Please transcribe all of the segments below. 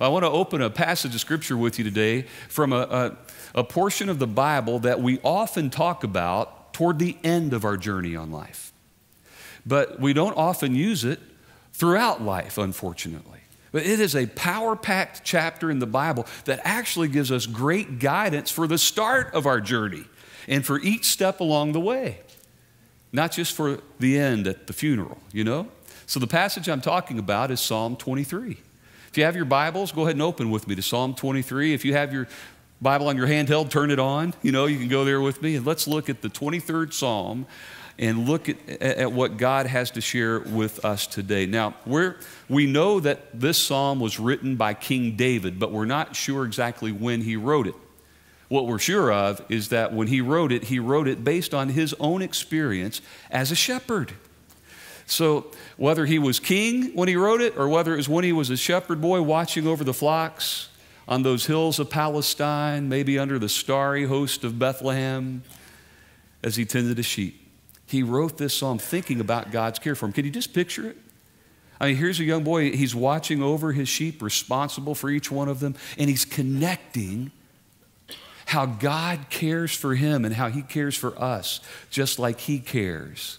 I want to open a passage of scripture with you today from a, a, a portion of the Bible that we often talk about toward the end of our journey on life. But we don't often use it throughout life, unfortunately. But it is a power packed chapter in the Bible that actually gives us great guidance for the start of our journey and for each step along the way, not just for the end at the funeral, you know? So the passage I'm talking about is Psalm 23. If you have your Bibles, go ahead and open with me to Psalm 23. If you have your Bible on your handheld, turn it on. You know, you can go there with me. And let's look at the 23rd Psalm and look at, at what God has to share with us today. Now, we're, we know that this psalm was written by King David, but we're not sure exactly when he wrote it. What we're sure of is that when he wrote it, he wrote it based on his own experience as a shepherd. So, whether he was king when he wrote it, or whether it was when he was a shepherd boy watching over the flocks on those hills of Palestine, maybe under the starry host of Bethlehem as he tended the sheep, he wrote this psalm thinking about God's care for him. Can you just picture it? I mean, here's a young boy, he's watching over his sheep, responsible for each one of them, and he's connecting how God cares for him and how he cares for us, just like he cares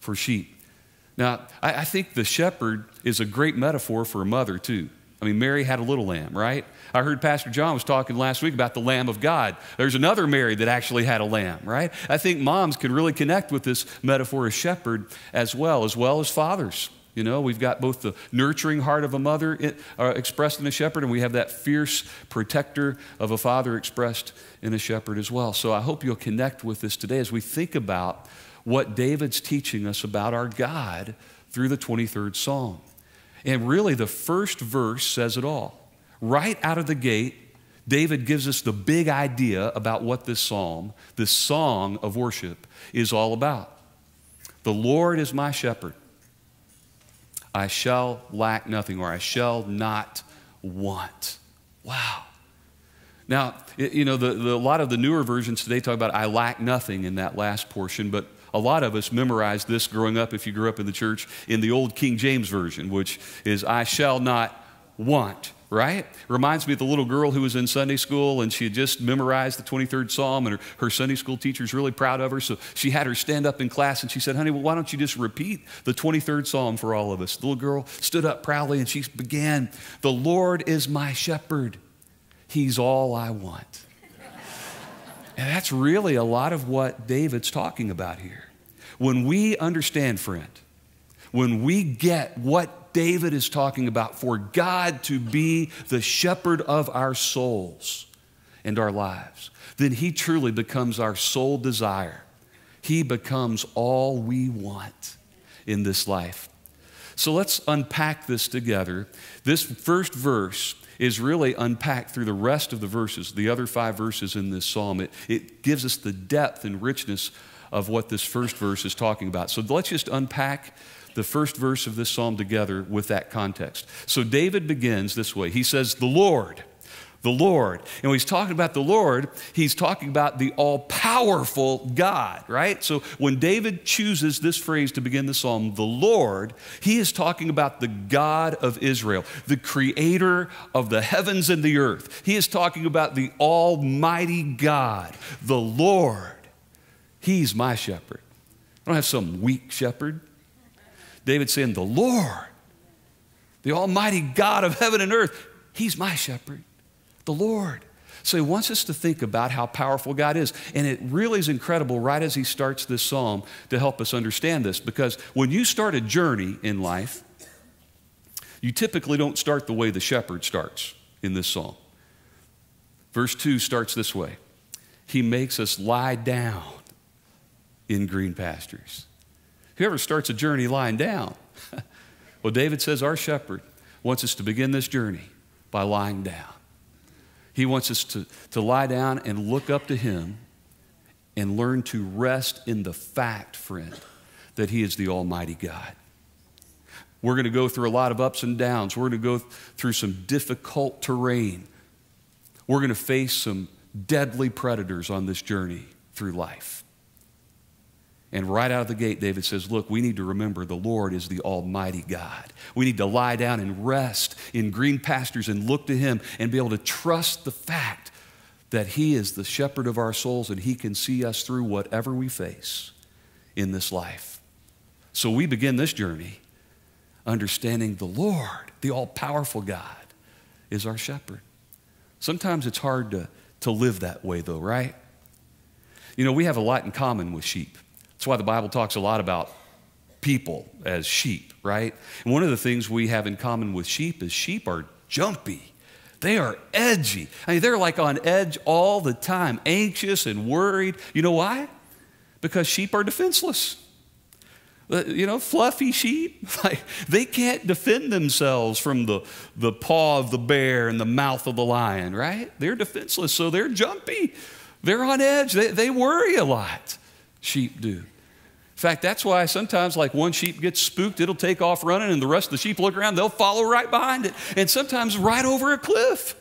for sheep. Now, I, I, think the shepherd is a great metaphor for a mother, too. I mean, Mary had a little lamb, right? I heard Pastor John was talking last week about the Lamb of God. There's another Mary that actually had a lamb, right? I think moms can really connect with this metaphor of shepherd as well, as well as fathers. You know, we've got both the nurturing heart of a mother uh, expressed in a shepherd, and we have that fierce protector of a father expressed in a shepherd as well. So I hope you'll connect with this today as we think about what David's teaching us about our God through the 23rd Psalm. And really, the first verse says it all. Right out of the gate, David gives us the big idea about what this psalm, this song of worship, is all about. The Lord is my shepherd. I shall lack nothing, or I shall not want. Wow. Now, you know, the, the, a lot of the newer versions today talk about I lack nothing in that last portion, but a lot of us memorized this growing up, if you grew up in the church, in the old King James Version, which is, I shall not want, right? Reminds me of the little girl who was in Sunday school and she had just memorized the 23rd Psalm, and her, her Sunday school teacher's really proud of her. So she had her stand up in class and she said, Honey, well, why don't you just repeat the 23rd Psalm for all of us? The little girl stood up proudly and she began, The Lord is my shepherd, He's all I want. And that's really a lot of what David's talking about here. When we understand, friend, when we get what David is talking about for God to be the shepherd of our souls and our lives, then He truly becomes our sole desire. He becomes all we want in this life. So let's unpack this together. This first verse is really unpacked through the rest of the verses, the other five verses in this psalm. It, it gives us the depth and richness of what this first verse is talking about. So let's just unpack the first verse of this psalm together with that context. So David begins this way He says, The Lord, the Lord. And when he's talking about the Lord, he's talking about the all powerful God, right? So when David chooses this phrase to begin the psalm, the Lord, he is talking about the God of Israel, the creator of the heavens and the earth. He is talking about the almighty God, the Lord. He's my shepherd. I don't have some weak shepherd. David's saying, The Lord, the Almighty God of heaven and earth, He's my shepherd. The Lord. So he wants us to think about how powerful God is. And it really is incredible right as he starts this psalm to help us understand this. Because when you start a journey in life, you typically don't start the way the shepherd starts in this psalm. Verse 2 starts this way He makes us lie down in green pastures. Whoever starts a journey lying down, well, David says our shepherd wants us to begin this journey by lying down. He wants us to, to lie down and look up to Him and learn to rest in the fact, friend, that He is the Almighty God. We're going to go through a lot of ups and downs. We're going to go through some difficult terrain. We're going to face some deadly predators on this journey through life. And right out of the gate, David says, Look, we need to remember the Lord is the Almighty God. We need to lie down and rest in green pastures and look to Him and be able to trust the fact that He is the shepherd of our souls and He can see us through whatever we face in this life. So we begin this journey understanding the Lord, the all powerful God, is our shepherd. Sometimes it's hard to, to live that way, though, right? You know, we have a lot in common with sheep. That's why the Bible talks a lot about people as sheep, right? And one of the things we have in common with sheep is sheep are jumpy. They are edgy. I mean, they're like on edge all the time, anxious and worried. You know why? Because sheep are defenseless. Uh, you know, fluffy sheep, like they can't defend themselves from the, the paw of the bear and the mouth of the lion, right? They're defenseless, so they're jumpy. They're on edge. They, they worry a lot. Sheep do. In fact, that's why sometimes, like one sheep gets spooked, it'll take off running, and the rest of the sheep look around, they'll follow right behind it, and sometimes right over a cliff.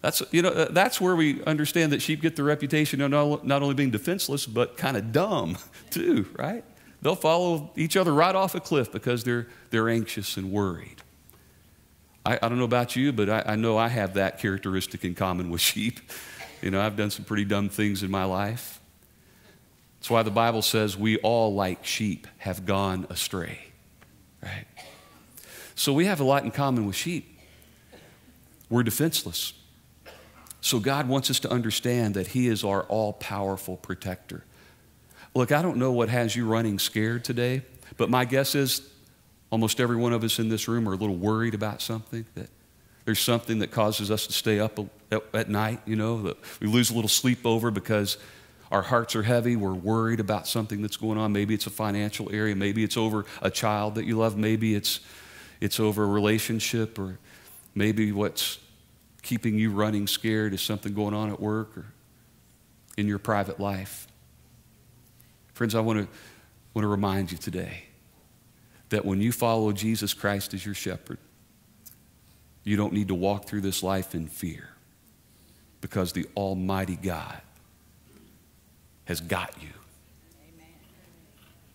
That's, you know, uh, that's where we understand that sheep get the reputation of not only being defenseless, but kind of dumb, too, right? They'll follow each other right off a cliff because they're, they're anxious and worried. I, I don't know about you, but I, I know I have that characteristic in common with sheep. You know, I've done some pretty dumb things in my life. That's why the Bible says we all, like sheep, have gone astray. Right? So we have a lot in common with sheep. We're defenseless. So God wants us to understand that He is our all powerful protector. Look, I don't know what has you running scared today, but my guess is almost every one of us in this room are a little worried about something that there's something that causes us to stay up at night, you know, that we lose a little sleep over because our hearts are heavy. We're worried about something that's going on. Maybe it's a financial area. Maybe it's over a child that you love. Maybe it's, it's over a relationship. Or maybe what's keeping you running scared is something going on at work or in your private life. Friends, I want to, want to remind you today that when you follow Jesus Christ as your shepherd, you don't need to walk through this life in fear because the Almighty God has got you.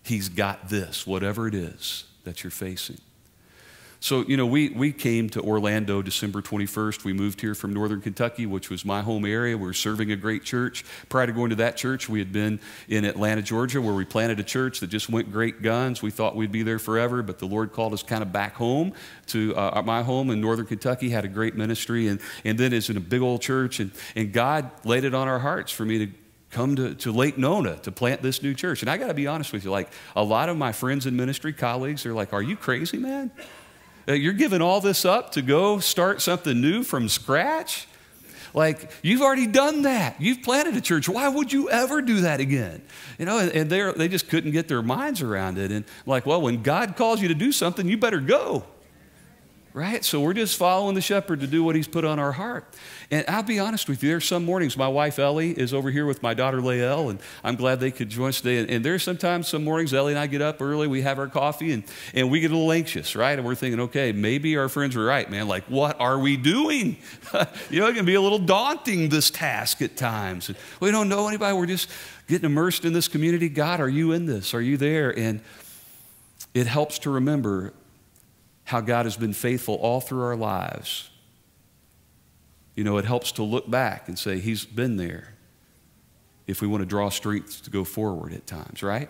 He's got this, whatever it is that you're facing. So, you know, we, we came to Orlando December 21st. We moved here from Northern Kentucky, which was my home area. We were serving a great church. Prior to going to that church, we had been in Atlanta, Georgia, where we planted a church that just went great guns. We thought we'd be there forever, but the Lord called us kind of back home to uh, my home in Northern Kentucky, had a great ministry, and, and then is in a big old church. And, and God laid it on our hearts for me to come to, to Lake Nona to plant this new church. And I got to be honest with you, like a lot of my friends in ministry, colleagues, they're like, Are you crazy, man? Uh, you're giving all this up to go start something new from scratch? Like, you've already done that. You've planted a church. Why would you ever do that again? You know, and they just couldn't get their minds around it. And like, well, when God calls you to do something, you better go right? So we're just following the shepherd to do what he's put on our heart. And I'll be honest with you, there's some mornings, my wife Ellie is over here with my daughter Lael, and I'm glad they could join us today. And, and there's sometimes some mornings Ellie and I get up early, we have our coffee, and, and we get a little anxious, right? And we're thinking, okay, maybe our friends were right, man. Like, what are we doing? you know, it can be a little daunting, this task at times. We don't know anybody, we're just getting immersed in this community. God, are you in this? Are you there? And it helps to remember how God has been faithful all through our lives. You know, it helps to look back and say, He's been there if we want to draw strength to go forward at times, right?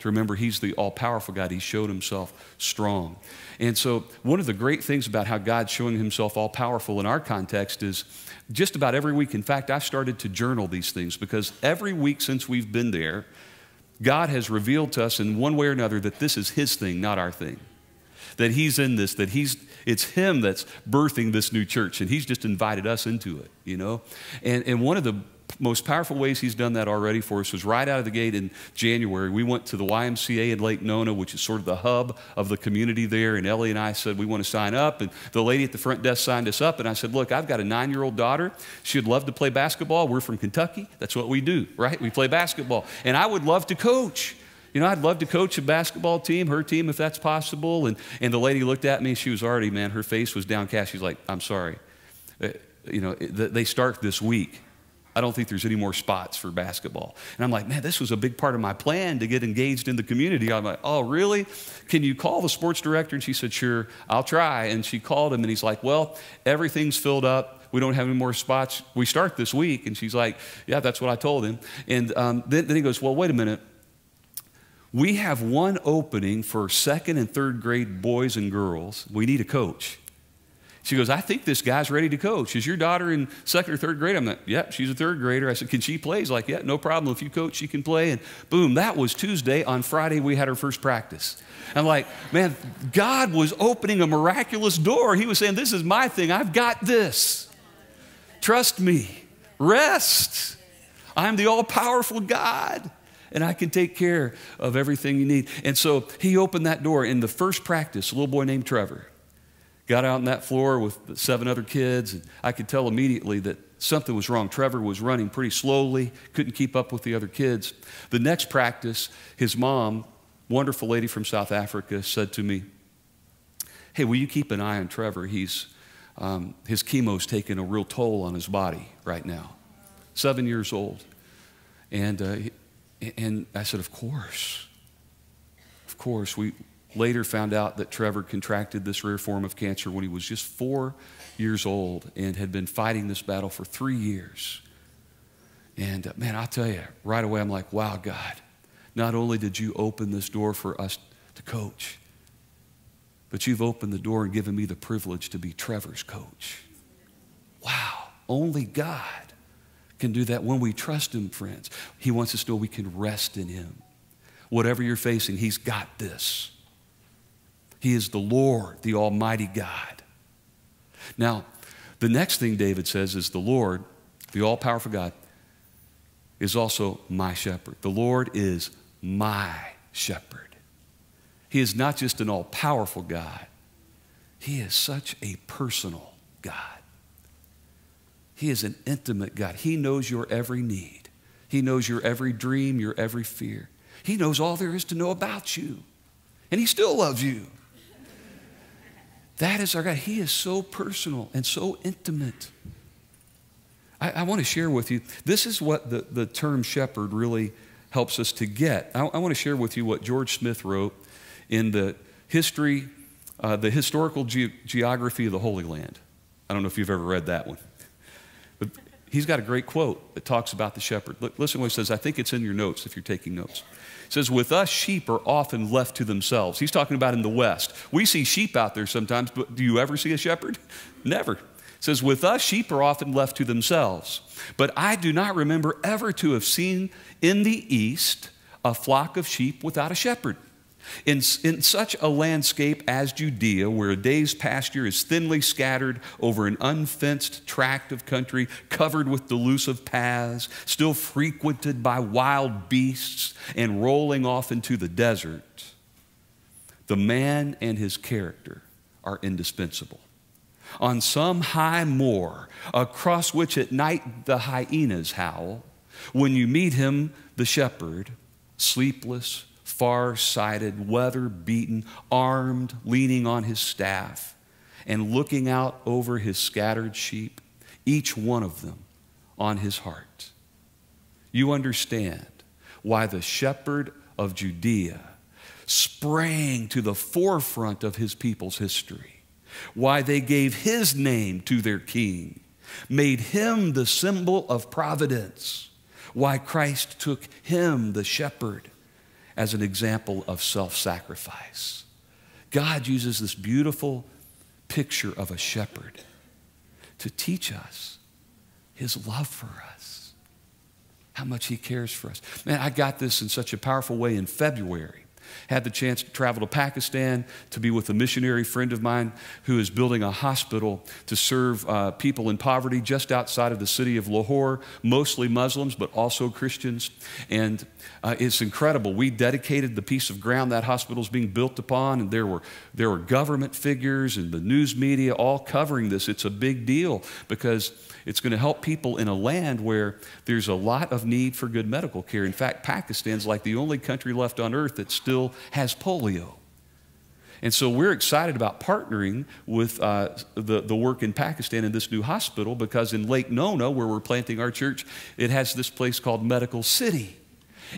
To remember He's the all powerful God. He showed Himself strong. And so, one of the great things about how God's showing Himself all powerful in our context is just about every week. In fact, I've started to journal these things because every week since we've been there, God has revealed to us in one way or another that this is His thing, not our thing that he's in this, that he's, it's him that's birthing this new church, and he's just invited us into it, you know? And, and one of the most powerful ways he's done that already for us was right out of the gate in January. We went to the YMCA in Lake Nona, which is sort of the hub of the community there. And Ellie and I said, We want to sign up. And the lady at the front desk signed us up. And I said, Look, I've got a nine year old daughter. She'd love to play basketball. We're from Kentucky. That's what we do, right? We play basketball. And I would love to coach. You know, I'd love to coach a basketball team, her team, if that's possible. And, and the lady looked at me. She was already, man, her face was downcast. She's like, I'm sorry. Uh, you know, they start this week. I don't think there's any more spots for basketball. And I'm like, man, this was a big part of my plan to get engaged in the community. I'm like, oh, really? Can you call the sports director? And she said, sure, I'll try. And she called him, and he's like, well, everything's filled up. We don't have any more spots. We start this week. And she's like, yeah, that's what I told him. And um, then, then he goes, well, wait a minute. We have one opening for second and third grade boys and girls. We need a coach. She goes, I think this guy's ready to coach. Is your daughter in second or third grade? I'm like, yep, she's a third grader. I said, can she play? He's like, yeah, no problem. If you coach, she can play. And boom, that was Tuesday. On Friday, we had our first practice. I'm like, man, God was opening a miraculous door. He was saying, this is my thing. I've got this. Trust me. Rest. I'm the all powerful God and I can take care of everything you need. And so he opened that door. In the first practice, a little boy named Trevor got out on that floor with seven other kids, and I could tell immediately that something was wrong. Trevor was running pretty slowly, couldn't keep up with the other kids. The next practice, his mom, wonderful lady from South Africa, said to me, Hey, will you keep an eye on Trevor? He's, um, his chemo's taking a real toll on his body right now. Seven years old. And uh, and I said, Of course. Of course. We later found out that Trevor contracted this rare form of cancer when he was just four years old and had been fighting this battle for three years. And uh, man, I'll tell you, right away, I'm like, wow, God, not only did you open this door for us to coach, but you've opened the door and given me the privilege to be Trevor's coach. Wow, only God can do that when we trust Him, friends. He wants us to know we can rest in Him. Whatever you're facing, He's got this. He is the Lord, the Almighty God. Now, the next thing David says is the Lord, the all powerful God, is also my shepherd. The Lord is my shepherd. He is not just an all powerful God, He is such a personal God. He is an intimate God. He knows your every need, He knows your every dream, your every fear. He knows all there is to know about you, and He still loves you. That is our God. He is so personal and so intimate. I, I want to share with you this is what the, the term shepherd really helps us to get. I, I want to share with you what George Smith wrote in the history, uh, the historical ge- geography of the Holy Land. I don't know if you've ever read that one. He's got a great quote that talks about the shepherd. Listen to what he says. I think it's in your notes if you're taking notes. He says, With us, sheep are often left to themselves. He's talking about in the West. We see sheep out there sometimes, but do you ever see a shepherd? Never. He says, With us, sheep are often left to themselves. But I do not remember ever to have seen in the East a flock of sheep without a shepherd. In, in such a landscape as Judea, where a day's pasture is thinly scattered over an unfenced tract of country covered with delusive paths, still frequented by wild beasts, and rolling off into the desert, the man and his character are indispensable. On some high moor, across which at night the hyenas howl, when you meet him, the shepherd, sleepless, far sighted, weather beaten, armed, leaning on his staff, and looking out over his scattered sheep, each one of them on his heart. You understand why the shepherd of Judea sprang to the forefront of his people's history, why they gave his name to their king, made him the symbol of providence, why Christ took him, the shepherd, as an example of self sacrifice. God uses this beautiful picture of a shepherd to teach us his love for us, how much he cares for us. Man, I got this in such a powerful way in February had the chance to travel to Pakistan to be with a missionary friend of mine who is building a hospital to serve uh, people in poverty just outside of the city of Lahore, mostly Muslims, but also Christians. And uh, it's incredible. We dedicated the piece of ground that hospital is being built upon, and there were, there were government figures and the news media all covering this. It's a big deal because it's going to help people in a land where there's a lot of need for good medical care. In fact, Pakistan's like the only country left on earth that still has polio. And so we're excited about partnering with uh, the, the work in Pakistan in this new hospital because in Lake Nona, where we're planting our church, it has this place called Medical City.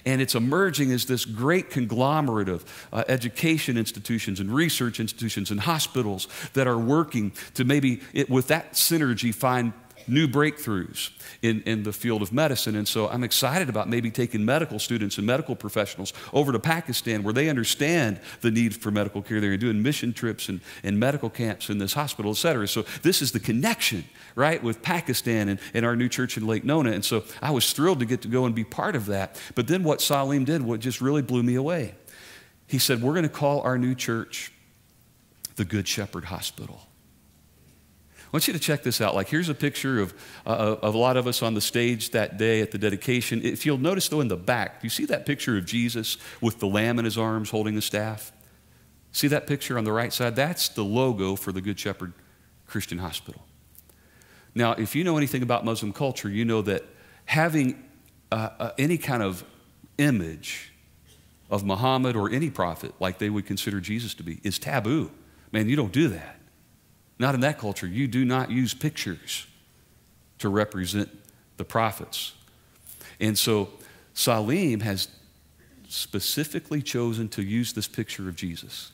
And it's emerging as this great conglomerate of uh, education institutions and research institutions and hospitals that are working to maybe, it, with that synergy, find new breakthroughs in, in the field of medicine. And so I'm excited about maybe taking medical students and medical professionals over to Pakistan where they understand the need for medical care there and doing mission trips and, and medical camps in this hospital, et cetera. So this is the connection, right, with Pakistan and, and our new church in Lake Nona. And so I was thrilled to get to go and be part of that. But then what Salim did, what just really blew me away, he said, We're going to call our new church the Good Shepherd Hospital. I want you to check this out. Like, here's a picture of, uh, of a lot of us on the stage that day at the dedication. If you'll notice, though, in the back, you see that picture of Jesus with the lamb in his arms holding the staff? See that picture on the right side? That's the logo for the Good Shepherd Christian Hospital. Now, if you know anything about Muslim culture, you know that having uh, uh, any kind of image of Muhammad or any prophet like they would consider Jesus to be is taboo. Man, you don't do that. Not in that culture. You do not use pictures to represent the prophets. And so Salim has specifically chosen to use this picture of Jesus.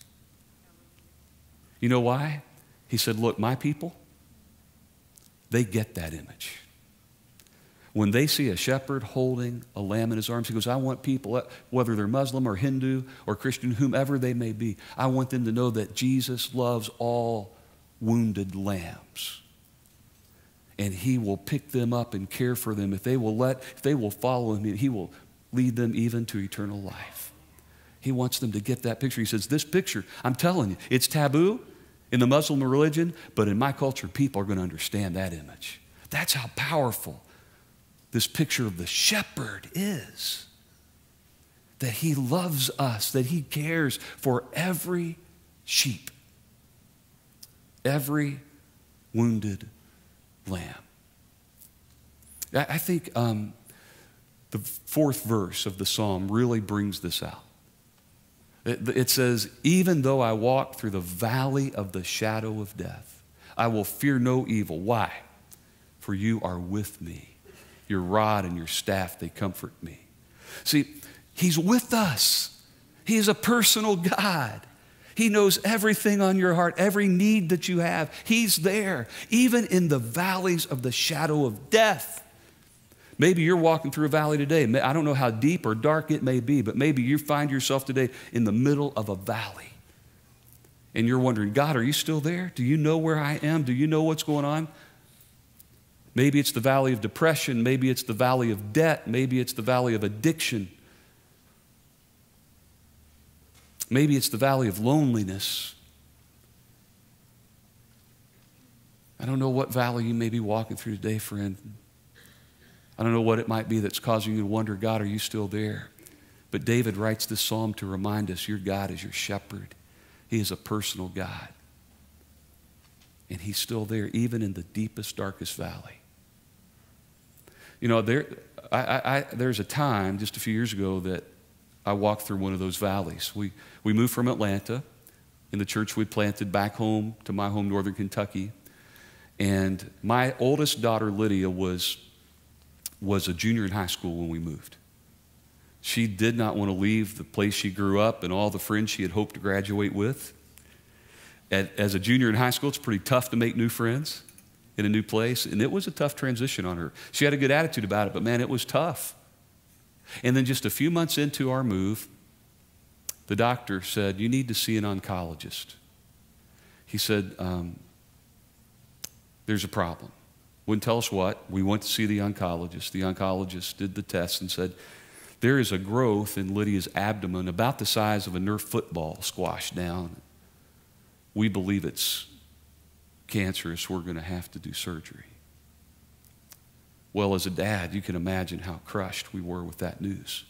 You know why? He said, Look, my people, they get that image. When they see a shepherd holding a lamb in his arms, he goes, I want people, whether they're Muslim or Hindu or Christian, whomever they may be, I want them to know that Jesus loves all wounded lambs. And he will pick them up and care for them. If they will let, if they will follow him, he will lead them even to eternal life. He wants them to get that picture. He says, This picture, I'm telling you, it's taboo in the Muslim religion, but in my culture, people are going to understand that image. That's how powerful this picture of the shepherd is. That he loves us, that he cares for every sheep every wounded lamb. I think um, the fourth verse of the psalm really brings this out. It, it says, Even though I walk through the valley of the shadow of death, I will fear no evil. Why? For you are with me. Your rod and your staff, they comfort me. See, He's with us. He is a personal God. He knows everything on your heart, every need that you have. He's there, even in the valleys of the shadow of death. Maybe you're walking through a valley today. I don't know how deep or dark it may be, but maybe you find yourself today in the middle of a valley. And you're wondering, God, are you still there? Do you know where I am? Do you know what's going on? Maybe it's the valley of depression. Maybe it's the valley of debt. Maybe it's the valley of addiction. Maybe it's the valley of loneliness. I don't know what valley you may be walking through today, friend. I don't know what it might be that's causing you to wonder, God, are you still there? But David writes this psalm to remind us your God is your shepherd. He is a personal God. And He's still there, even in the deepest, darkest valley. You know, there, I, I, there's a time just a few years ago that I walked through one of those valleys. We, we moved from Atlanta in the church we planted back home to my home, Northern Kentucky. And my oldest daughter, Lydia, was, was a junior in high school when we moved. She did not want to leave the place she grew up and all the friends she had hoped to graduate with. As a junior in high school, it's pretty tough to make new friends in a new place, and it was a tough transition on her. She had a good attitude about it, but man, it was tough. And then just a few months into our move, the doctor said, You need to see an oncologist. He said, um, There's a problem. Wouldn't tell us what. We went to see the oncologist. The oncologist did the test and said, There is a growth in Lydia's abdomen about the size of a Nerf football squashed down. We believe it's cancerous. We're going to have to do surgery. Well, as a dad, you can imagine how crushed we were with that news.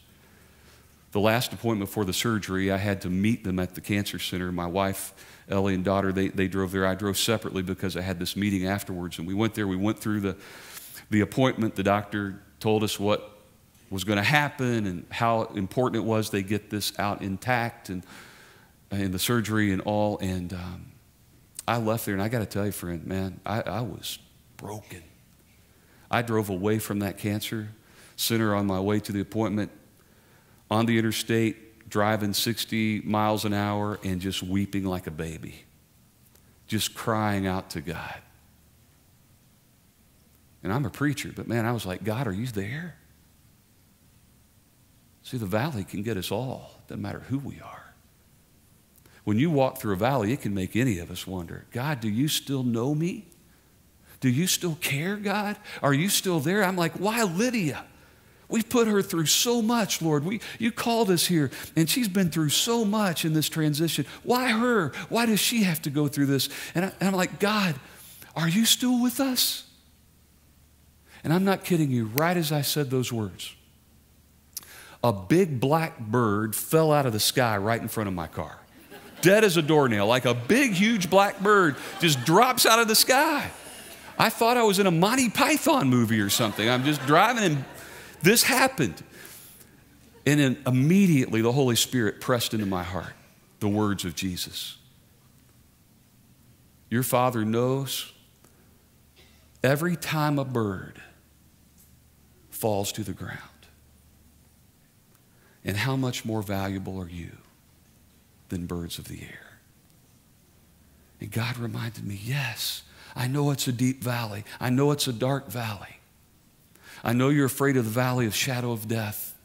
The last appointment for the surgery, I had to meet them at the cancer center. My wife, Ellie, and daughter, they, they drove there. I drove separately because I had this meeting afterwards. And we went there. We went through the, the appointment. The doctor told us what was going to happen and how important it was they get this out intact. And in the surgery and all. And um, I left there, and I got to tell you, friend, man, I, I was broken. I drove away from that cancer center on my way to the appointment on the interstate, driving 60 miles an hour and just weeping like a baby, just crying out to God. And I'm a preacher, but man, I was like, God, are you there? See, the valley can get us all, doesn't matter who we are. When you walk through a valley, it can make any of us wonder God, do you still know me? Do you still care, God? Are you still there? I'm like, why Lydia? We've put her through so much, Lord. We, you called us here, and she's been through so much in this transition. Why her? Why does she have to go through this? And, I, and I'm like, God, are you still with us? And I'm not kidding you, right as I said those words, a big black bird fell out of the sky right in front of my car. Dead as a doornail, like a big, huge black bird just drops out of the sky. I thought I was in a Monty Python movie or something. I'm just driving and this happened. And then immediately the Holy Spirit pressed into my heart the words of Jesus. Your Father knows every time a bird falls to the ground. And how much more valuable are you than birds of the air? And God reminded me, yes, I know it's a deep valley. I know it's a dark valley. I know you're afraid of the valley of shadow of death,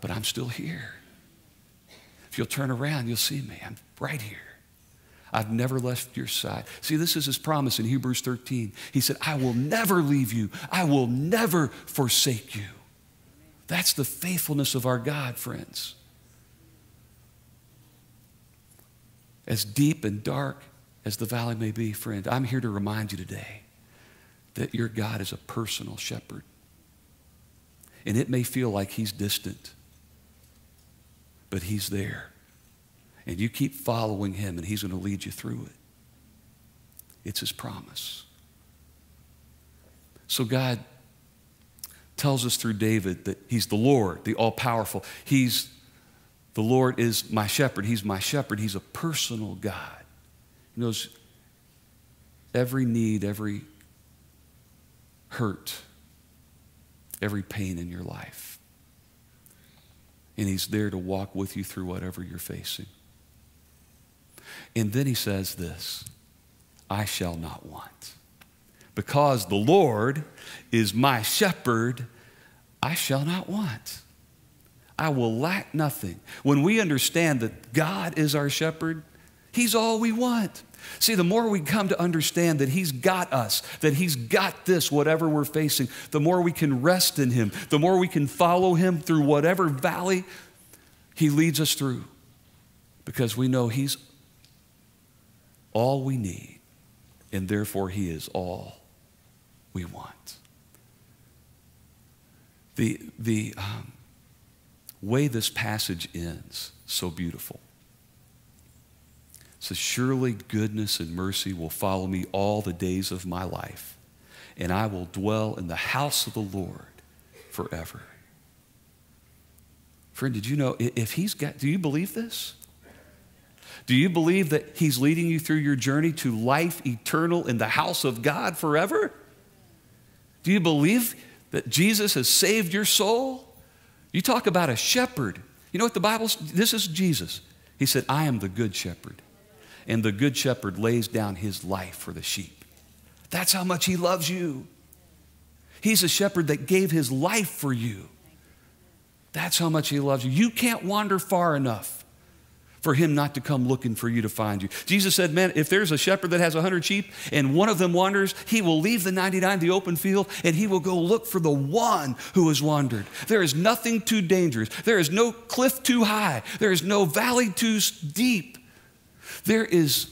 but I'm still here. If you'll turn around, you'll see me. I'm right here. I've never left your side. See, this is his promise in Hebrews 13. He said, I will never leave you, I will never forsake you. That's the faithfulness of our God, friends. As deep and dark as the valley may be, friend, I'm here to remind you today that your God is a personal shepherd. And it may feel like he's distant, but he's there. And you keep following him, and he's going to lead you through it. It's his promise. So God tells us through David that he's the Lord, the all powerful. He's the Lord is my shepherd. He's my shepherd. He's a personal God. Knows every need, every hurt, every pain in your life. And He's there to walk with you through whatever you're facing. And then He says this I shall not want. Because the Lord is my shepherd, I shall not want. I will lack nothing. When we understand that God is our shepherd, He's all we want. See, the more we come to understand that He's got us, that He's got this, whatever we're facing, the more we can rest in Him, the more we can follow Him through whatever valley He leads us through. Because we know He's all we need, and therefore He is all we want. The, the um, way this passage ends, so beautiful says, Surely goodness and mercy will follow me all the days of my life, and I will dwell in the house of the Lord forever. Friend, did you know if he's got, do you believe this? Do you believe that he's leading you through your journey to life eternal in the house of God forever? Do you believe that Jesus has saved your soul? You talk about a shepherd. You know what the Bible, says? this is Jesus. He said, I am the good shepherd and the good shepherd lays down his life for the sheep. That's how much he loves you. He's a shepherd that gave his life for you. That's how much he loves you. You can't wander far enough for him not to come looking for you to find you. Jesus said, Man, if there's a shepherd that has a 100 sheep and one of them wanders, he will leave the 99, the open field, and he will go look for the one who has wandered. There is nothing too dangerous. There is no cliff too high. There is no valley too deep there is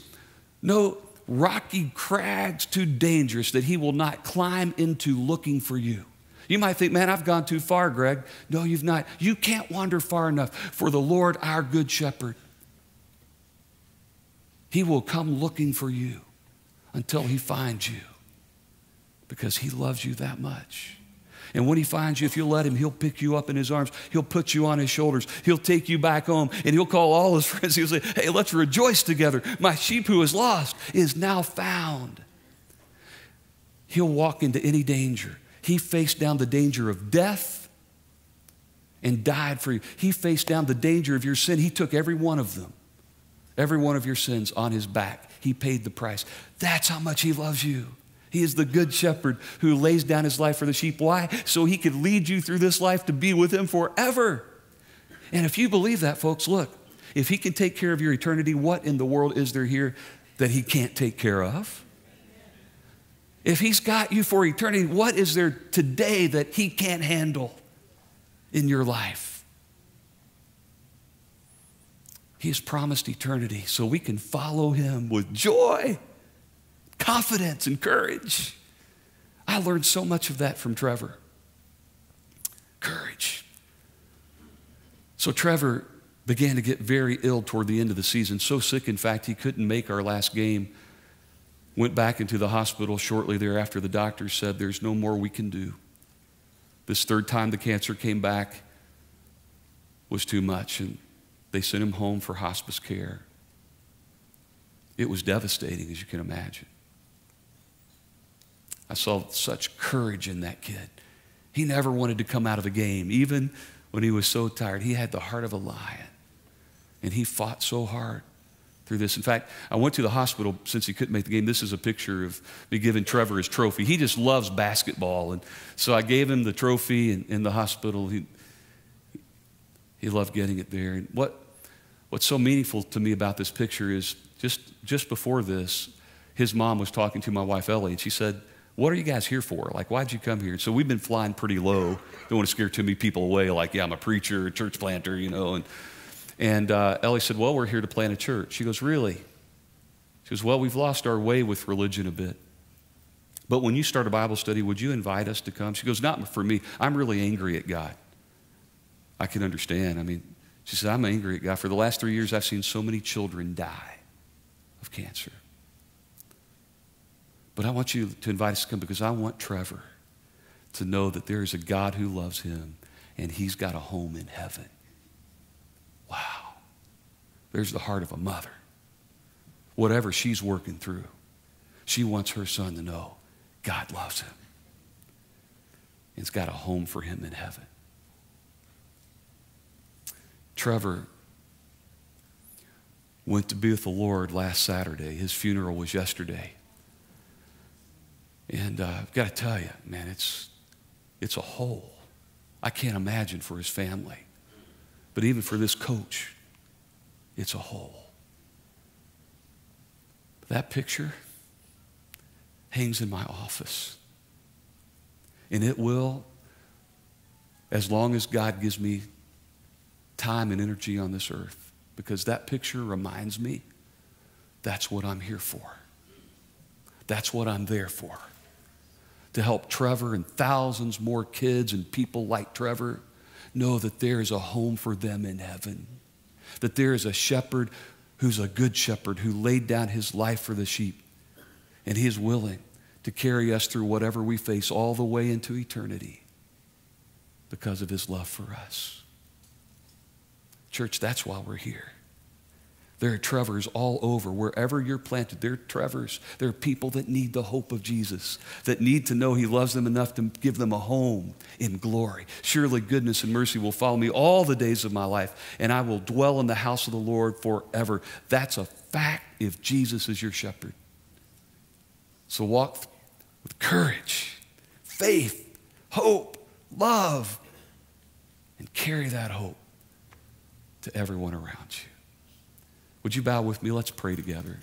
no rocky crags too dangerous that he will not climb into looking for you. You might think, man, I've gone too far, Greg. No, you've not. You can't wander far enough for the Lord, our good shepherd. He will come looking for you until he finds you because he loves you that much. And when he finds you, if you'll let him, he'll pick you up in his arms. He'll put you on his shoulders. He'll take you back home and he'll call all his friends. He'll say, Hey, let's rejoice together. My sheep who is lost is now found. He'll walk into any danger. He faced down the danger of death and died for you. He faced down the danger of your sin. He took every one of them, every one of your sins on his back. He paid the price. That's how much he loves you. He is the good shepherd who lays down his life for the sheep. Why? So he could lead you through this life to be with him forever. And if you believe that, folks, look, if he can take care of your eternity, what in the world is there here that he can't take care of? If he's got you for eternity, what is there today that he can't handle in your life? He has promised eternity so we can follow him with joy confidence and courage. I learned so much of that from Trevor. Courage. So Trevor began to get very ill toward the end of the season, so sick, in fact, he couldn't make our last game. Went back into the hospital shortly thereafter. The doctor said, There's no more we can do. This third time the cancer came back was too much, and they sent him home for hospice care. It was devastating, as you can imagine. I saw such courage in that kid. He never wanted to come out of a game, even when he was so tired. He had the heart of a lion, and he fought so hard through this. In fact, I went to the hospital since he couldn't make the game. This is a picture of me giving Trevor his trophy. He just loves basketball, and so I gave him the trophy in, in the hospital. He, he loved getting it there. And what, what's so meaningful to me about this picture is just, just before this, his mom was talking to my wife Ellie, and she said, what are you guys here for? Like, why'd you come here? So we've been flying pretty low. Don't want to scare too many people away. Like, yeah, I'm a preacher, a church planter, you know. And, and uh, Ellie said, well, we're here to plant a church. She goes, really? She goes, well, we've lost our way with religion a bit. But when you start a Bible study, would you invite us to come? She goes, not for me. I'm really angry at God. I can understand. I mean, she said, I'm angry at God. For the last three years, I've seen so many children die of cancer. But I want you to invite us to come because I want Trevor to know that there is a God who loves him and he's got a home in heaven. Wow. There's the heart of a mother. Whatever she's working through, she wants her son to know God loves him. he has got a home for him in heaven. Trevor went to be with the Lord last Saturday. His funeral was yesterday. And uh, I've got to tell you, man, it's, it's a hole. I can't imagine for his family. But even for this coach, it's a hole. That picture hangs in my office. And it will, as long as God gives me time and energy on this earth, because that picture reminds me that's what I'm here for. That's what I'm there for to help Trevor and thousands more kids and people like Trevor know that there is a home for them in heaven. That there is a shepherd who's a good shepherd who laid down his life for the sheep. And he is willing to carry us through whatever we face all the way into eternity because of his love for us. Church, that's why we're here. There are Trevors all over. Wherever you're planted, there are Trevors. There are people that need the hope of Jesus, that need to know He loves them enough to give them a home in glory. Surely goodness and mercy will follow me all the days of my life, and I will dwell in the house of the Lord forever. That's a fact if Jesus is your shepherd. So walk with courage, faith, hope, love, and carry that hope to everyone around you. Would you bow with me? Let's pray together.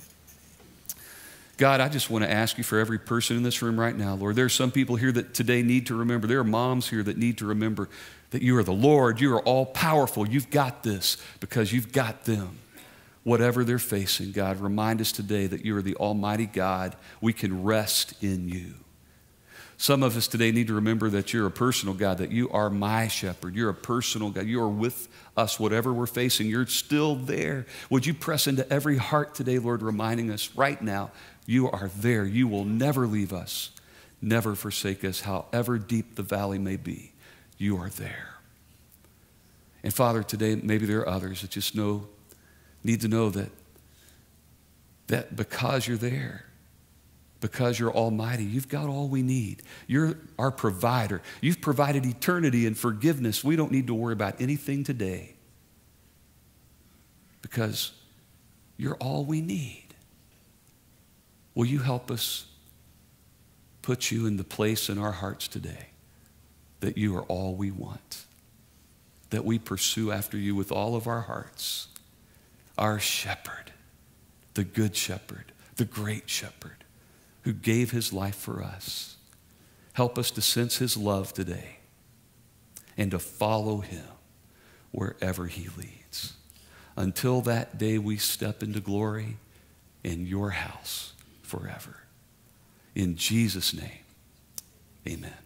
God, I just want to ask you for every person in this room right now, Lord. There are some people here that today need to remember. There are moms here that need to remember that you are the Lord. You are all powerful. You've got this because you've got them. Whatever they're facing, God, remind us today that you are the Almighty God. We can rest in you. Some of us today need to remember that you're a personal God, that you are my shepherd. You're a personal God. You are with us, whatever we're facing. You're still there. Would you press into every heart today, Lord, reminding us right now, you are there. You will never leave us, never forsake us, however deep the valley may be. You are there. And Father, today maybe there are others that just know, need to know that, that because you're there, because you're almighty, you've got all we need. You're our provider. You've provided eternity and forgiveness. We don't need to worry about anything today because you're all we need. Will you help us put you in the place in our hearts today that you are all we want? That we pursue after you with all of our hearts. Our shepherd, the good shepherd, the great shepherd who gave his life for us. Help us to sense his love today and to follow him wherever he leads. Until that day we step into glory in your house forever. In Jesus' name, amen.